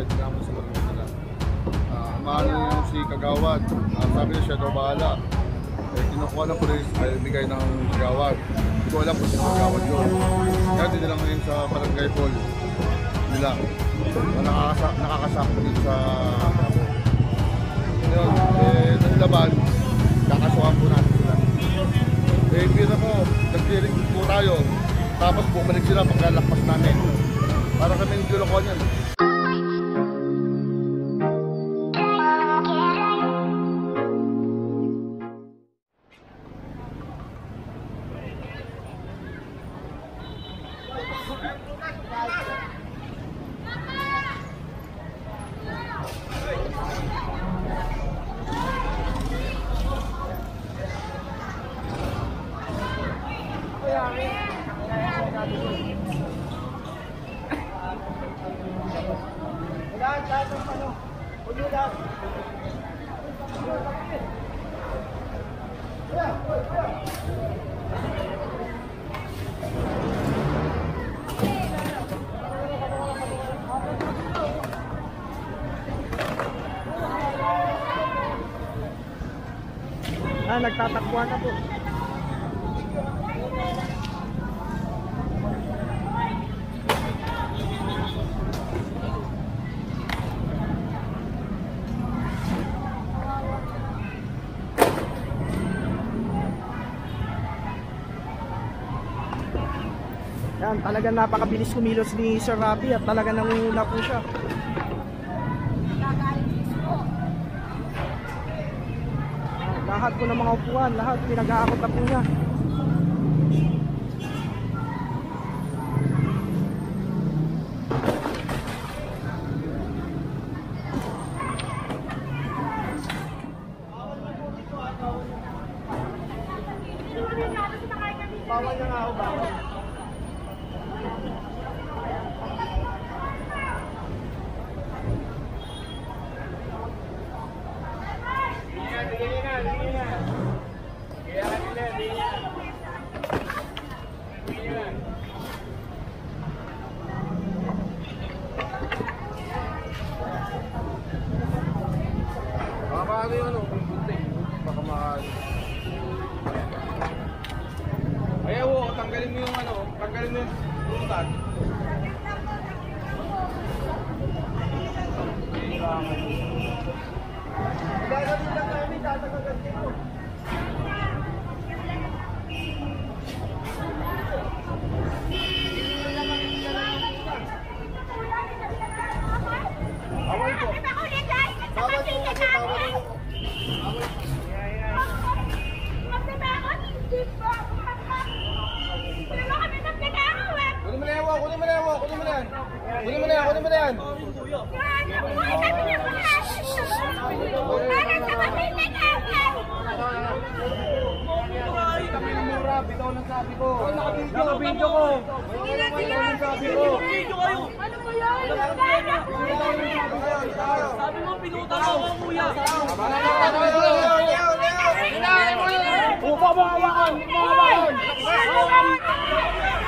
kahit naman sa mga nila. Uh, Maano yung si Kagawad, Ah, sabi niya siya daw bahala. Eh, kinukuha ng polis, ay bigay ng Kagawad. Hindi ko alam kung sino Kagawad yun. Kaya din nila ngayon sa barangay hall nila. Na nakakasa nakakasakot din sa yun, eh, ng laban, kakasuhan po natin sila. Eh, pira mo, nag-clearing po tayo. Tapos bumalik sila pagkalakpas namin. Para kami yung gilokohan yan. Ah, nagtatakbuhan na po. Yan, talagang napakabilis kumilos ni Sir Rafi at talagang nangunguna po siya. Ah, lahat po ng mga upuan, lahat pinag-aakot na po niya. Bawal na nga ako, bawal. Paano yung ano, kung bunti. Baka mahal. Ayaw, oh, tanggalin mo yung ano, tanggalin mo yung buntan. Bawal Kunin mo na yan, kunin mo na yan. Ng bitaw ng sabi ko. Nakabidyo ko. Ano ba yan? Sabi mo, pinutang ako, kuya. Upo mo hawakan, upo mo hawakan. Ay!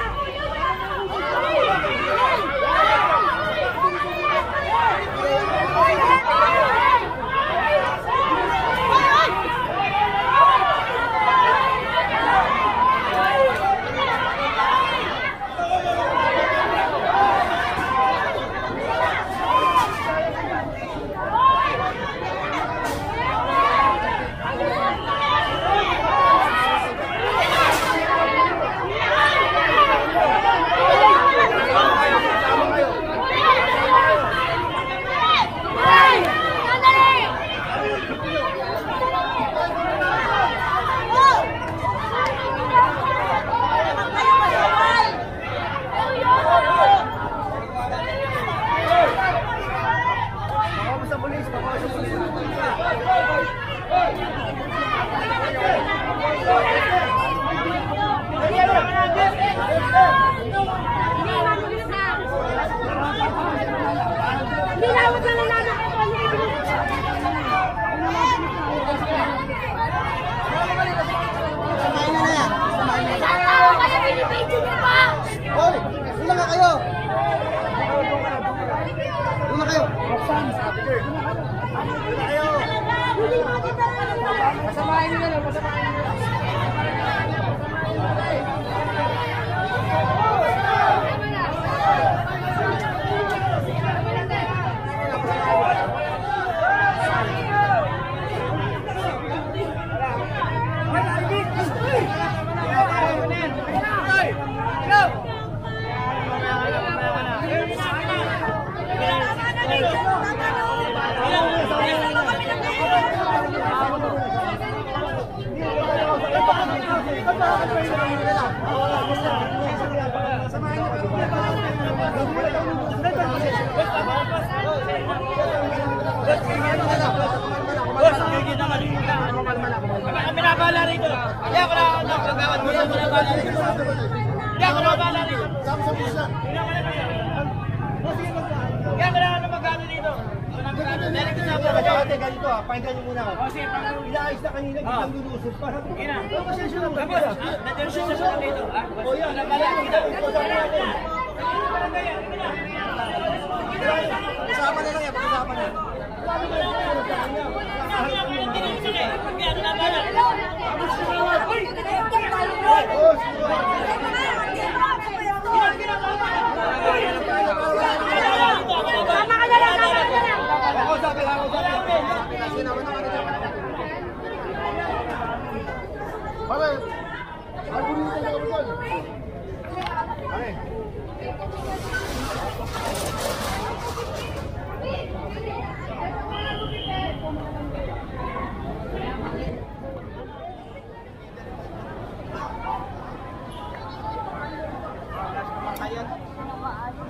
Na ganito ah, pakinggan niyo muna ako. Inaayos na kanina, biglang lulusot. Parang, Ina. oh, pasensya na ba? Tapos, nandiyan siya sa mga dito. ah. Wala bala kita. Usapan na lang yan, pag-usapan na. Ako na bala. Tama ka na lang, tama ka na lang. Ako, sabi, ako, sabi.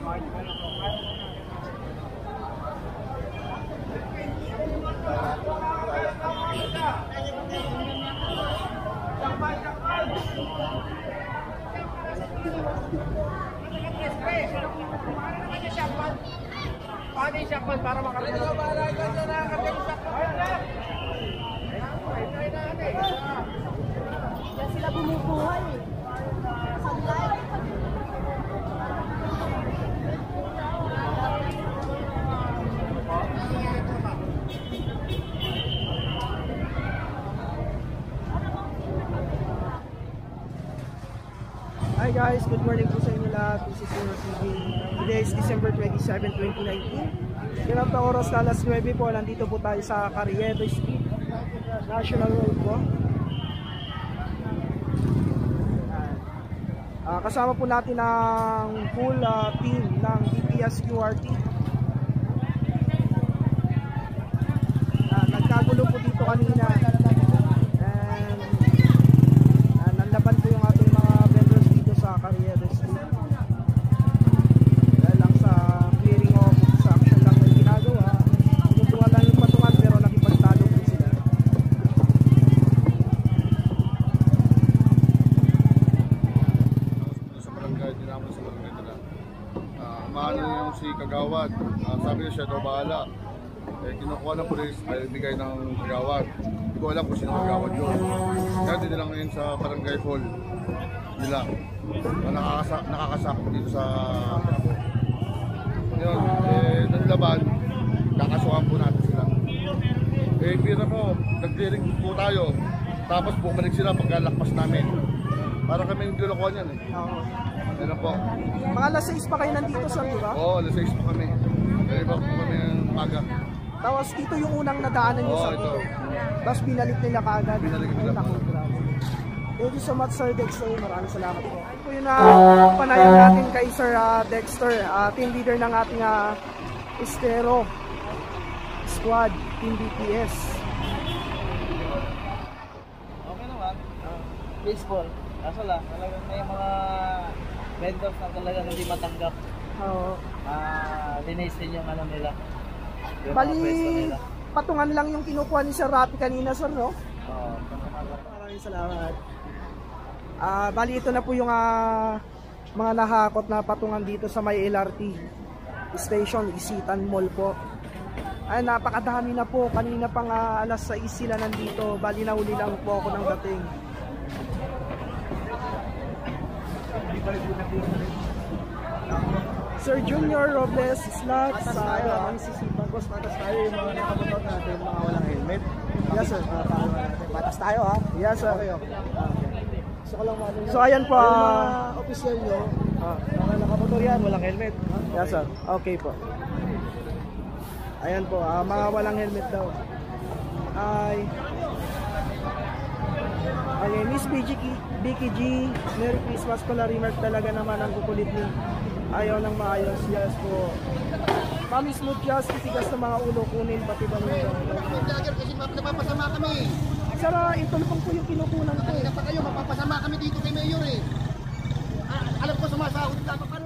Pare, ano dito ka ba Hi guys, good morning po sa inyo lahat. This is Uno TV. Today is December 27, 2019. Ganap na oras na alas 9 po. Nandito po tayo sa Carriedo Street. National Road po. Ah, kasama po natin ang full ah, team ng DPS QRT. Ah, nagkagulo po dito kanina. And Ah, nanlaban po yung ating mga vendors dito sa Carriedo Street. Dahil lang sa clearing of obstruction lang yung ginagawa. Tinutungan lang yung patungan pero nakipagtalo po sila. sa barangay, dinamo sa barangay nila. Ah, maano yung si Kagawad, Ah, sabi niya siya daw bahala. Eh, kinukuha ng polis, ay bigay ng Kagawad. Hindi ko alam kung sino Kagawad yun. Kaya din nila ngayon sa barangay hall nila. Na nakakasa, nakakasakot dito sa yun, eh, nung laban, kakasuhan po natin sila. Eh, pira mo, nag-clearing po tayo. Tapos bumalik sila pagkalakpas namin. Para kami yung gilokohan yan eh. Oo. Ano po? Mga alas 6 pa kayo nandito sir, di ba? Oo, alas 6 pa kami. Kaya ba po kami ng umaga. Tapos ito yung unang nadaanan nyo sa ito. Tapos binalik nila kaagad. Binalik nila po. Thank you so much Sir Dexter. Maraming salamat po. Ito yung na panayam natin kay Sir ah, Dexter, ah, team leader ng ating uh, Estero Squad, Team BPS. Okay naman. Baseball. Kaso lang, talagang may mga vendors na talagang hindi matanggap. Oo. Ah, linis din yung ano nila. Yung mga Bali, pwesto nila. patungan lang yung kinukuha ni Sir Rapi kanina, Sir, no? Oo. Maraming salamat. Ah, bali ito na po yung ah, mga nahakot na patungan dito sa may LRT station, Isitan Mall po. Ay, napakadami na po. Kanina pang ah, alas 6 sila nandito. Bali na uli lang po ako ng dating. Sir Junior Robles Slot sa ang sisipan boss, patas tayo yung mga nakamotor natin, mga walang helmet. Yes, sir. Patas tayo ha? Yes, sir. Okay, okay. Okay. Gusto ko lang maano So, ayan po, Yung ah, mga opisyal nyo, Ah, mga nakamotor yan, walang helmet. yes, sir. Okay po. Ayan po, ah, mga walang helmet daw. Ay. Okay, Miss Vicky, Vicky G, Merry Christmas pala remark talaga naman ang kukulit ni ayaw ng maayos. Yes po. Mami Smooth Jazz, titigas ng mga ulo kunin pati ba nito. Vlogger kasi napapasama kami. Sara, ito lang po yung kinukunan ko. Kanina pa kayo, mapapasama kami dito kay Mayor eh. Ah, alam ko sumasahod dapat pa